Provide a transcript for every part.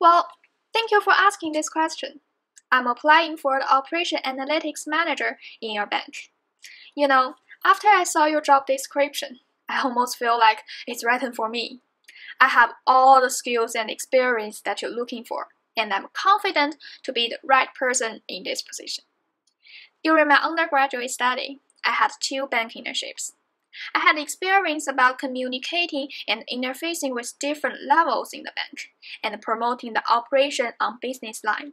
Well, thank you for asking this question. I'm applying for the Operation Analytics Manager in your bank. You know, after I saw your job description, I almost feel like it's written for me. I have all the skills and experience that you're looking for, and I'm confident to be the right person in this position. During my undergraduate study, I had two bank internships. I had experience about communicating and interfacing with different levels in the bank and promoting the operation on business line.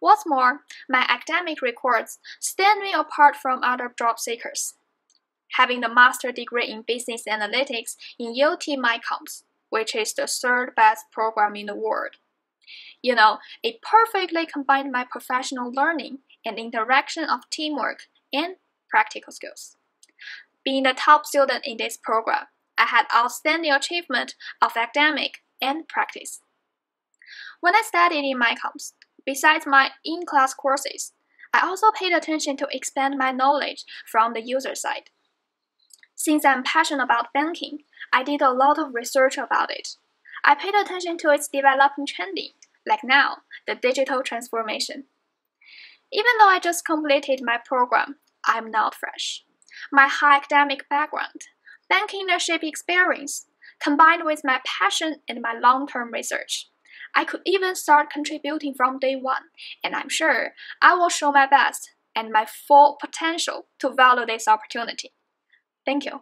What's more, my academic records stand me apart from other job seekers. Having the master degree in business analytics in UT McCombs, which is the third best program in the world. You know, it perfectly combined my professional learning and interaction of teamwork and practical skills. Being the top student in this program, I had outstanding achievement of academic and practice. When I studied in McCombs, besides my in-class courses, I also paid attention to expand my knowledge from the user side. Since I'm passionate about banking, I did a lot of research about it. I paid attention to its developing trending, like now, the digital transformation. Even though I just completed my program, I'm not fresh. My high academic background, banking internship experience, combined with my passion and my long-term research, I could even start contributing from day one, and I'm sure I will show my best and my full potential to value this opportunity. Thank you.